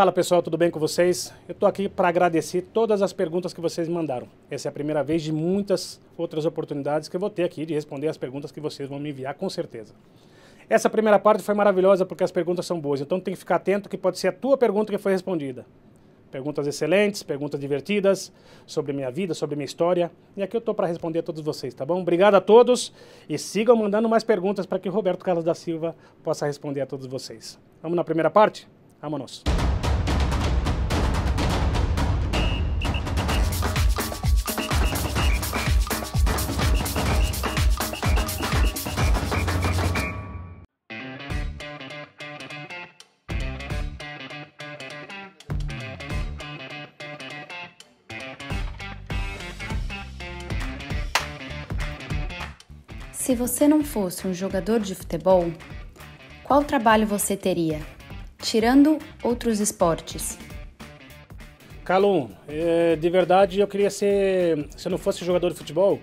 Fala pessoal, tudo bem com vocês? Eu estou aqui para agradecer todas as perguntas que vocês mandaram. Essa é a primeira vez de muitas outras oportunidades que eu vou ter aqui de responder as perguntas que vocês vão me enviar, com certeza. Essa primeira parte foi maravilhosa porque as perguntas são boas, então tem que ficar atento que pode ser a tua pergunta que foi respondida. Perguntas excelentes, perguntas divertidas sobre minha vida, sobre minha história. E aqui eu estou para responder a todos vocês, tá bom? Obrigado a todos e sigam mandando mais perguntas para que o Roberto Carlos da Silva possa responder a todos vocês. Vamos na primeira parte? Vamos. Se você não fosse um jogador de futebol, qual trabalho você teria? Tirando outros esportes. Calum, é, de verdade eu queria ser. Se eu não fosse jogador de futebol,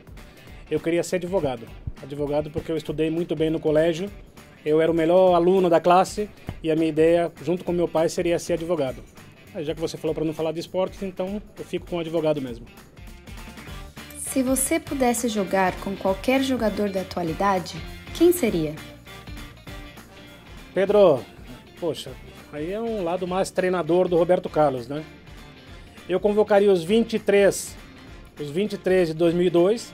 eu queria ser advogado. Advogado porque eu estudei muito bem no colégio, eu era o melhor aluno da classe e a minha ideia, junto com meu pai, seria ser advogado. Já que você falou para não falar de esportes, então eu fico com advogado mesmo. Se você pudesse jogar com qualquer jogador da atualidade, quem seria? Pedro, poxa, aí é um lado mais treinador do Roberto Carlos, né? Eu convocaria os 23, os 23 de 2002,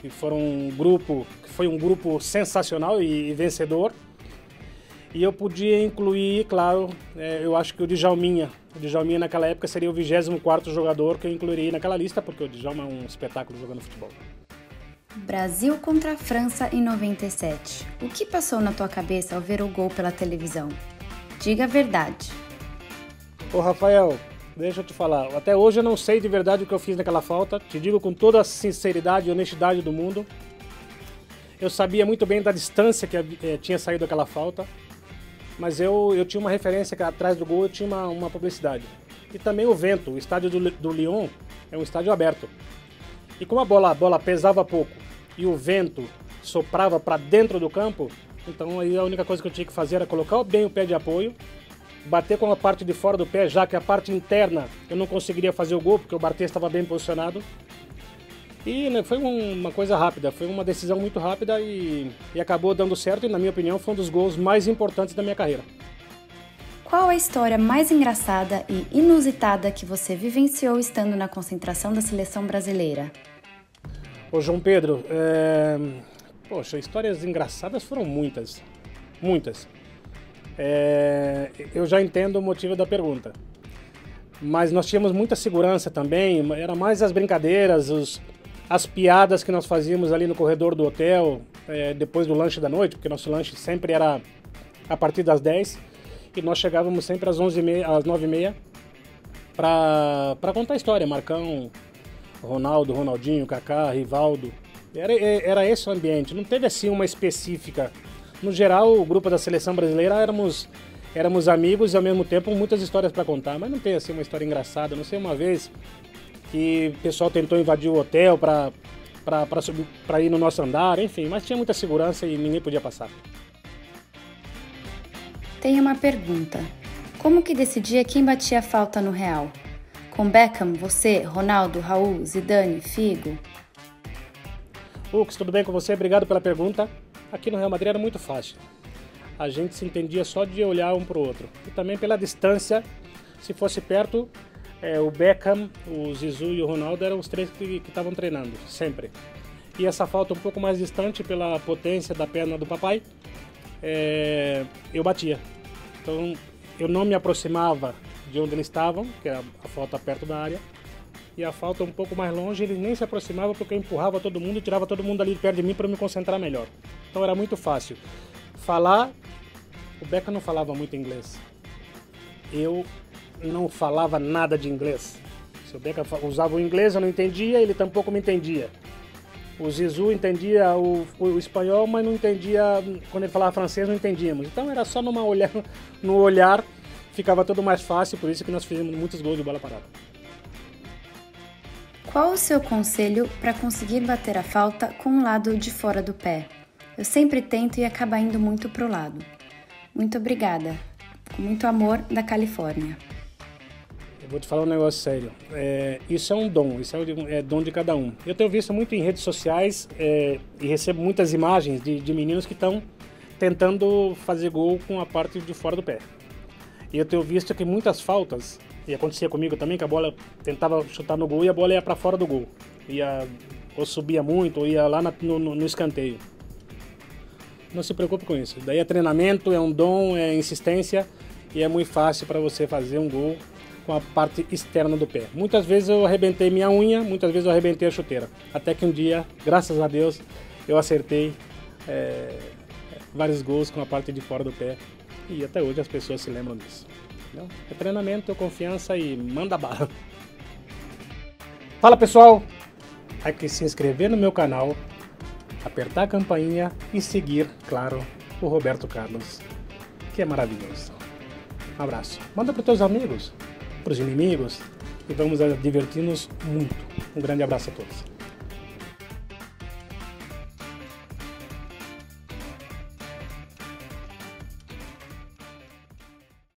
que foram um grupo, que foi um grupo sensacional e, e vencedor. E eu podia incluir, claro, é, eu acho que o Djalminha. O Djalminha naquela época seria o 24º jogador que eu incluiria naquela lista, porque o Djalma é um espetáculo jogando futebol. Brasil contra a França em 97. O que passou na tua cabeça ao ver o gol pela televisão? Diga a verdade. Ô Rafael, deixa eu te falar. Até hoje eu não sei de verdade o que eu fiz naquela falta. Te digo com toda a sinceridade e honestidade do mundo. Eu sabia muito bem da distância que eh, tinha saído aquela falta mas eu, eu tinha uma referência que atrás do gol eu tinha uma, uma publicidade. E também o vento, o estádio do, do Lyon é um estádio aberto. E como a bola, a bola pesava pouco e o vento soprava para dentro do campo, então aí a única coisa que eu tinha que fazer era colocar bem o pé de apoio, bater com a parte de fora do pé, já que a parte interna eu não conseguiria fazer o gol porque o Bartê estava bem posicionado. E né, foi uma coisa rápida, foi uma decisão muito rápida e, e acabou dando certo e, na minha opinião, foi um dos gols mais importantes da minha carreira. Qual a história mais engraçada e inusitada que você vivenciou estando na concentração da seleção brasileira? Ô João Pedro, é... poxa, histórias engraçadas foram muitas, muitas. É... Eu já entendo o motivo da pergunta, mas nós tínhamos muita segurança também, era mais as brincadeiras, os, as piadas que nós fazíamos ali no corredor do hotel, é, depois do lanche da noite, porque nosso lanche sempre era a partir das 10 e nós chegávamos sempre às 11h30, às 9h30 para contar a história. Marcão, Ronaldo, Ronaldinho, Kaká, Rivaldo. Era, é, era esse o ambiente, não teve assim uma específica. No geral, o grupo da seleção brasileira éramos, éramos amigos e ao mesmo tempo muitas histórias para contar, mas não tem assim uma história engraçada. Não sei, uma vez que o pessoal tentou invadir o hotel para ir no nosso andar, enfim, mas tinha muita segurança e ninguém podia passar. Tenho uma pergunta. Como que decidia quem batia falta no Real? Com Beckham, você, Ronaldo, Raul, Zidane, Figo? Lux, tudo bem com você? Obrigado pela pergunta. Aqui no Real Madrid era muito fácil. A gente se entendia só de olhar um para o outro. E também pela distância, se fosse perto, é, o Beckham, o Zizou e o Ronaldo eram os três que estavam treinando, sempre. E essa falta um pouco mais distante pela potência da perna do papai, é, eu batia. Então eu não me aproximava de onde eles estavam, que era a falta perto da área, e a falta um pouco mais longe, eles nem se aproximavam porque eu empurrava todo mundo e tirava todo mundo ali perto de mim para me concentrar melhor. Então era muito fácil. Falar, o Beckham não falava muito inglês. Eu não falava nada de inglês. Se o Beca usava o inglês, eu não entendia, ele tampouco me entendia. O Zizu entendia o, o, espanhol, mas não entendia, quando ele falava francês, não entendíamos. Então era só numa olhar, no olhar, ficava tudo mais fácil, por isso que nós fizemos muitos gols de bola parada. Qual o seu conselho para conseguir bater a falta com o lado de fora do pé? Eu sempre tento e acaba indo muito pro lado. Muito obrigada. Com muito amor, da Califórnia. Vou te falar um negócio sério. É, isso é um dom, isso é, é, dom de cada um. Eu tenho visto muito em redes sociais é, e recebo muitas imagens de, de meninos que estão tentando fazer gol com a parte de fora do pé. E eu tenho visto que muitas faltas, e acontecia comigo também, que a bola tentava chutar no gol e a bola ia para fora do gol. Ia, ou subia muito, ou ia lá na, no, no escanteio. Não se preocupe com isso. Daí é treinamento, é um dom, é insistência e é muito fácil para você fazer um gol com a parte externa do pé. Muitas vezes eu arrebentei minha unha, muitas vezes eu arrebentei a chuteira. Até que um dia, graças a Deus, eu acertei é, vários gols com a parte de fora do pé. E até hoje as pessoas se lembram disso. Entendeu? É treinamento, confiança e manda bala. Fala pessoal, hay que se inscrever no meu canal, apertar a campainha e seguir, claro, o Roberto Carlos, que é maravilhoso. Um abraço. Manda para teus amigos, para os inimigos e vamos divertir-nos muito. Um grande abraço a todos.